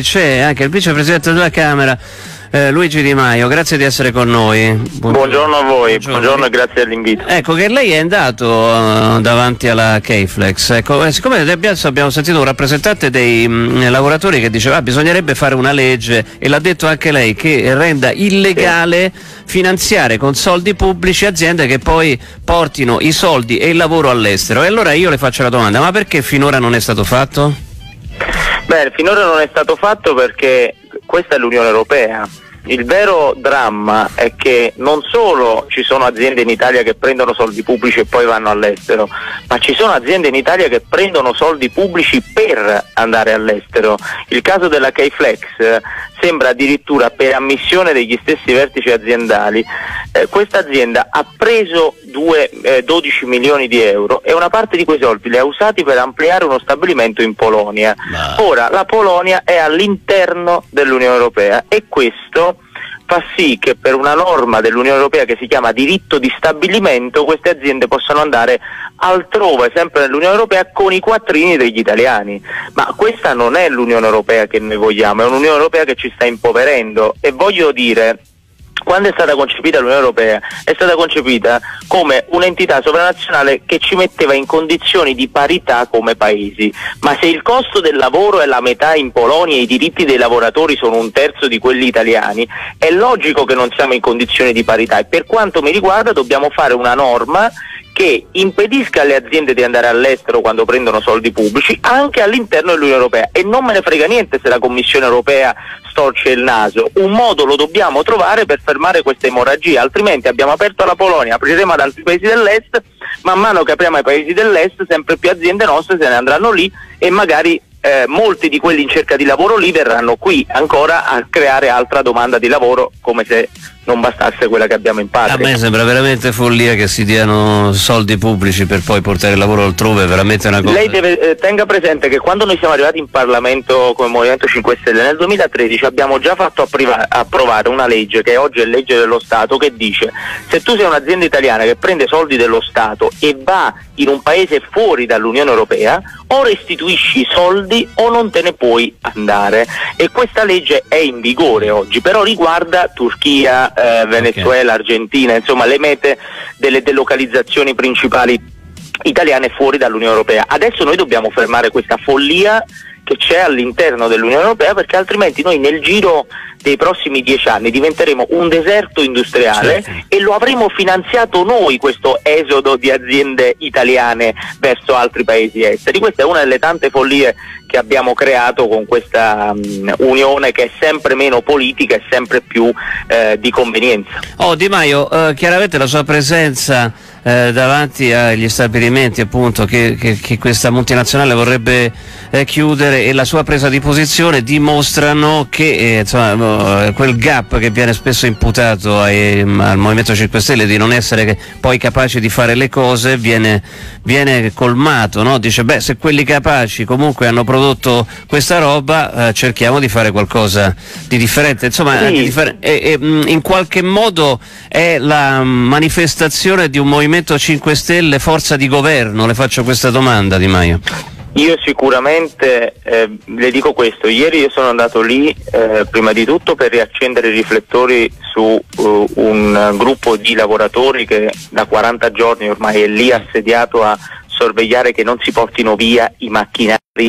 c'è anche il vicepresidente della Camera eh, Luigi Di Maio, grazie di essere con noi. Buongiorno, buongiorno a voi, buongiorno. buongiorno. e grazie dell'invito. Ecco che lei è andato uh, davanti alla K-Flex, ecco, eh, siccome abbiamo sentito un rappresentante dei mh, mm, lavoratori che diceva ah, bisognerebbe fare una legge e l'ha detto anche lei che renda illegale sì. finanziare con soldi pubblici aziende che poi portino i soldi e il lavoro all'estero. E allora io le faccio la domanda, ma perché finora non è stato fatto? Beh, finora non è stato fatto perché questa è l'Unione Europea. Il vero dramma è che non solo ci sono aziende in Italia che prendono soldi pubblici e poi vanno all'estero, ma ci sono aziende in Italia che prendono soldi pubblici per andare all'estero. Il caso della K-Flex sembra addirittura per ammissione degli stessi vertici aziendali, eh, questa azienda ha preso due, eh, 12 milioni di euro e una parte di quei soldi li ha usati per ampliare uno stabilimento in Polonia. Ma... Ora la Polonia è all'interno dell'Unione Europea e questo fa sì che per una norma dell'Unione Europea che si chiama diritto di stabilimento queste aziende possano andare altrove, sempre nell'Unione Europea, con i quattrini degli italiani. Ma questa non è l'Unione Europea che noi vogliamo, è un'Unione Europea che ci sta impoverendo e voglio dire quando è stata concepita l'Unione Europea? È stata concepita come un'entità sovranazionale che ci metteva in condizioni di parità come paesi, ma se il costo del lavoro è la metà in Polonia e i diritti dei lavoratori sono un terzo di quelli italiani, è logico che non siamo in condizioni di parità. E per quanto mi riguarda dobbiamo fare una norma che impedisca alle aziende di andare all'estero quando prendono soldi pubblici anche all'interno dell'Unione Europea. E non me ne frega niente se la Commissione Europea storce il naso, un modo lo dobbiamo trovare per fermare questa emorragia, altrimenti abbiamo aperto la Polonia, apriremo ad altri paesi dell'est, man mano che apriamo ai paesi dell'est sempre più aziende nostre se ne andranno lì e magari eh, molti di quelli in cerca di lavoro lì verranno qui ancora a creare altra domanda di lavoro come se non bastasse quella che abbiamo in patria. A me sembra veramente follia che si diano soldi pubblici per poi portare il lavoro altrove, è veramente una cosa. Lei deve, eh, tenga presente che quando noi siamo arrivati in Parlamento come Movimento 5 Stelle nel 2013 abbiamo già fatto approvare una legge che oggi è legge dello Stato che dice se tu sei un'azienda italiana che prende soldi dello Stato e va in un paese fuori dall'Unione Europea o restituisci i soldi o non te ne puoi andare e questa legge è in vigore oggi, però riguarda Turchia, eh, Venezuela, okay. Argentina, insomma le mete delle delocalizzazioni principali italiane fuori dall'Unione Europea. Adesso noi dobbiamo fermare questa follia che c'è all'interno dell'Unione Europea perché altrimenti noi nel giro dei prossimi dieci anni diventeremo un deserto industriale certo. e lo avremo finanziato noi questo esodo di aziende italiane verso altri paesi esteri. Questa è una delle tante follie che abbiamo creato con questa um, unione che è sempre meno politica e sempre più eh, di convenienza. Oh Di Maio, eh, chiaramente la sua presenza eh, davanti agli stabilimenti appunto, che, che, che, questa multinazionale vorrebbe eh, chiudere e la sua presa di posizione dimostrano che eh, insomma, quel gap che viene spesso imputato ai, al Movimento 5 Stelle di non essere poi capaci di fare le cose viene, viene colmato, no? dice beh se quelli capaci comunque hanno prodotto questa roba eh, cerchiamo di fare qualcosa di differente, insomma sì. di differ- e, e, in qualche modo è la manifestazione di un movimento Movimento 5 Stelle forza di governo? Le faccio questa domanda Di Maio. Io sicuramente eh, le dico questo, ieri io sono andato lì eh, prima di tutto per riaccendere i riflettori su uh, un gruppo di lavoratori che da 40 giorni ormai è lì assediato a sorvegliare che non si portino via i macchinari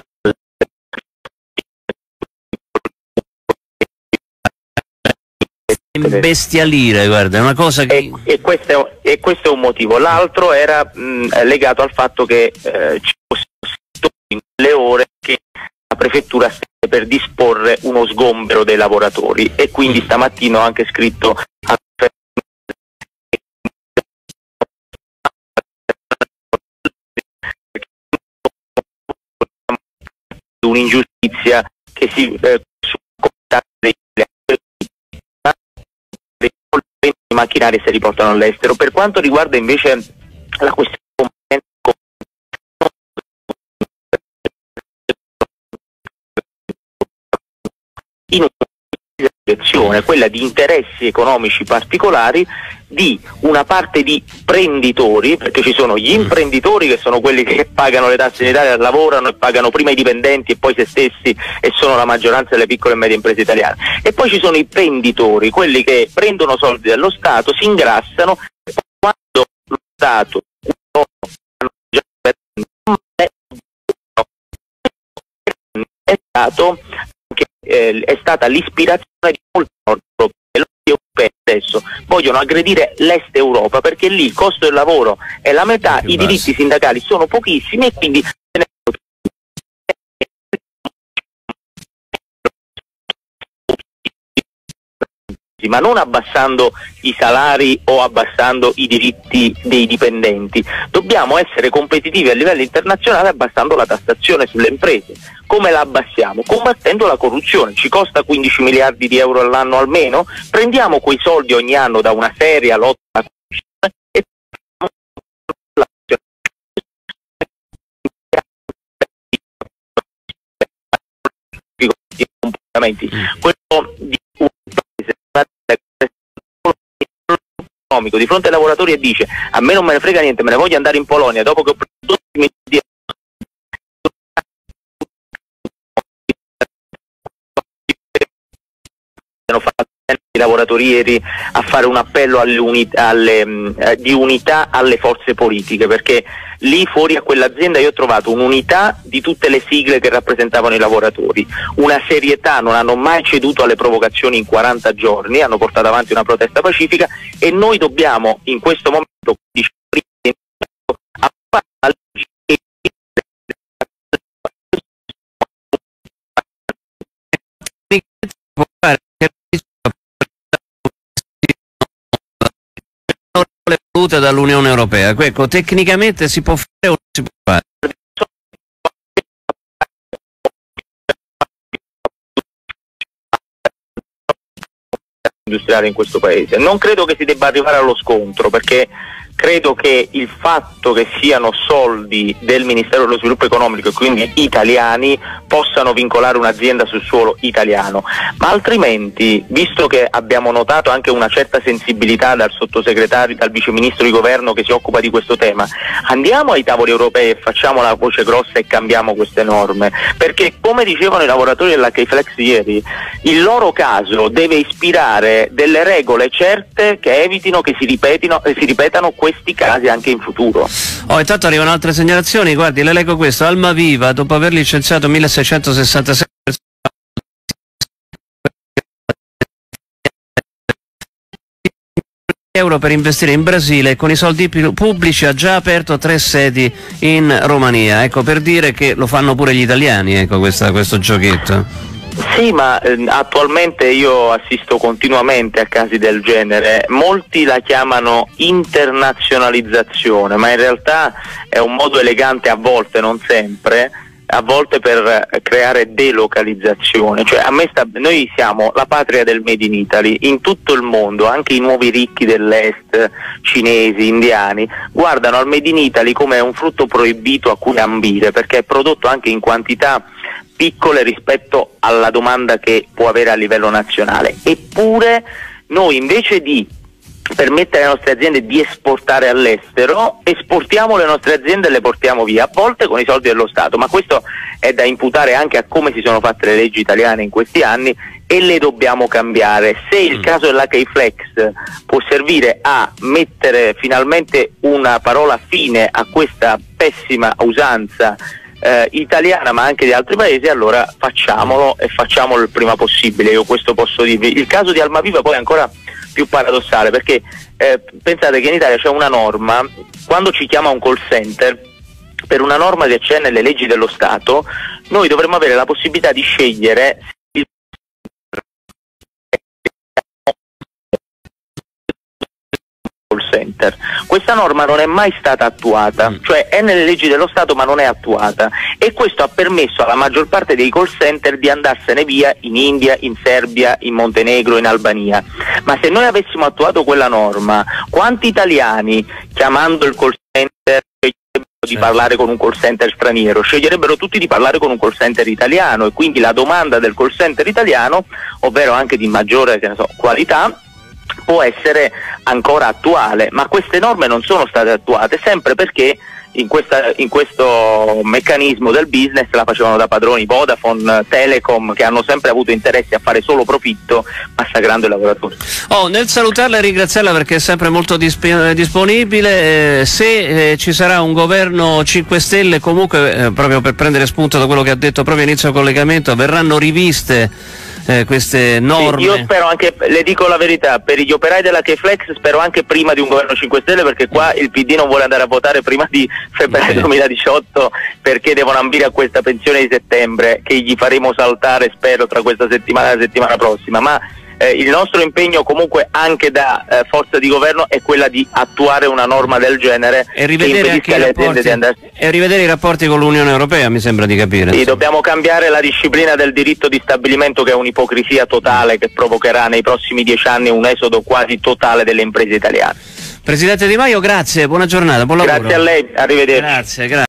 imbestialire, guarda, è una cosa che... E, e, questo, è, e questo, è, un motivo. L'altro era mh, legato al fatto che eh, ci fossero in quelle ore che la prefettura stava per disporre uno sgombero dei lavoratori e quindi mm. stamattina ho anche scritto a un'ingiustizia che si eh, macchinari si riportano all'estero. Per quanto riguarda invece la questione in direzione, quella di interessi economici particolari di una parte di prenditori, perché ci sono gli mm. imprenditori che sono quelli che pagano le tasse in Italia, lavorano e pagano prima i dipendenti e poi se stessi e sono la maggioranza delle piccole e medie imprese italiane. E poi ci sono i prenditori, quelli che prendono soldi dallo Stato, si ingrassano e quando lo Stato è stato eh, è stata l'ispirazione di molti nord europei adesso. Vogliono aggredire l'est Europa perché lì il costo del lavoro è la metà, i diritti sindacali sono pochissimi e quindi ma non abbassando i salari o abbassando i diritti dei dipendenti. Dobbiamo essere competitivi a livello internazionale abbassando la tassazione sulle imprese. Come la abbassiamo? Combattendo la corruzione. Ci costa 15 miliardi di euro all'anno almeno? Prendiamo quei soldi ogni anno da una seria lotta alla corruzione e comportamenti. Quello di economico di fronte ai lavoratori e dice a me non me ne frega niente, me ne voglio andare in Polonia dopo che ho preso 12 mesi hanno fatto i lavoratori ieri a fare un appello alle alle, eh, di unità alle forze politiche perché lì fuori a quell'azienda io ho trovato un'unità di tutte le sigle che rappresentavano i lavoratori, una serietà, non hanno mai ceduto alle provocazioni in 40 giorni, hanno portato avanti una protesta pacifica e noi dobbiamo in questo momento le volute dall'Unione Europea. Ecco, tecnicamente si può fare o non si può fare? industriale in questo paese. Non credo che si debba arrivare allo scontro perché credo che il fatto che siano soldi del Ministero dello Sviluppo Economico e quindi italiani possano vincolare un'azienda sul suolo italiano, ma altrimenti, visto che abbiamo notato anche una certa sensibilità dal sottosegretario, dal viceministro di governo che si occupa di questo tema, andiamo ai tavoli europei e facciamo la voce grossa e cambiamo queste norme, perché come dicevano i lavoratori della K-Flex ieri, il loro caso deve ispirare delle regole certe che evitino che si, ripetino, si ripetano questi casi anche in futuro. Oh, intanto arrivano altre segnalazioni, guardi, le leggo questo, Alma Viva, dopo aver licenziato 1666 persone euro per investire in Brasile con i soldi pubblici ha già aperto tre sedi in Romania. Ecco per dire che lo fanno pure gli italiani ecco questa, questo giochetto sì, ma eh, attualmente io assisto continuamente a casi del genere. Molti la chiamano internazionalizzazione, ma in realtà è un modo elegante a volte, non sempre, a volte per creare delocalizzazione. Cioè, sta, noi siamo la patria del Made in Italy, in tutto il mondo, anche i nuovi ricchi dell'Est, cinesi, indiani, guardano al Made in Italy come un frutto proibito a cui ambire, perché è prodotto anche in quantità piccole rispetto alla domanda che può avere a livello nazionale. Eppure noi invece di permettere alle nostre aziende di esportare all'estero, esportiamo le nostre aziende e le portiamo via, a volte con i soldi dello Stato, ma questo è da imputare anche a come si sono fatte le leggi italiane in questi anni e le dobbiamo cambiare. Se il mm. caso dell'HI Flex può servire a mettere finalmente una parola fine a questa pessima usanza eh, italiana ma anche di altri paesi, allora facciamolo e facciamolo il prima possibile, io questo posso dirvi. Il caso di Almaviva poi è ancora più paradossale perché eh, pensate che in Italia c'è una norma, quando ci chiama un call center, per una norma che c'è nelle leggi dello Stato, noi dovremmo avere la possibilità di scegliere center. Questa norma non è mai stata attuata, mm. cioè è nelle leggi dello Stato ma non è attuata e questo ha permesso alla maggior parte dei call center di andarsene via in India, in Serbia, in Montenegro, in Albania. Ma se noi avessimo attuato quella norma, quanti italiani chiamando il call center di certo. parlare con un call center straniero, sceglierebbero tutti di parlare con un call center italiano e quindi la domanda del call center italiano, ovvero anche di maggiore so, qualità, può essere ancora attuale, ma queste norme non sono state attuate sempre perché in, questa, in, questo meccanismo del business la facevano da padroni Vodafone, Telecom che hanno sempre avuto interessi a fare solo profitto massacrando i lavoratori. Oh, nel salutarla e ringraziarla perché è sempre molto disp- disponibile, eh, se eh, ci sarà un governo 5 Stelle comunque eh, proprio per prendere spunto da quello che ha detto proprio inizio collegamento verranno riviste eh, queste norme. Sì, io spero anche, le dico la verità, per gli operai della K-Flex spero anche prima di un governo 5 Stelle perché qua il PD non vuole andare a votare prima di febbraio okay. 2018 perché devono ambire a questa pensione di settembre che gli faremo saltare spero tra questa settimana e la settimana prossima. Ma eh, il nostro impegno comunque anche da eh, forza di governo è quella di attuare una norma del genere e rivedere, anche i rapporti, e rivedere i rapporti con l'Unione Europea mi sembra di capire. Sì, dobbiamo cambiare la disciplina del diritto di stabilimento che è un'ipocrisia totale che provocherà nei prossimi dieci anni un esodo quasi totale delle imprese italiane. Presidente Di Maio, grazie, buona giornata, buon lavoro. Grazie a lei, arrivederci. Grazie, grazie.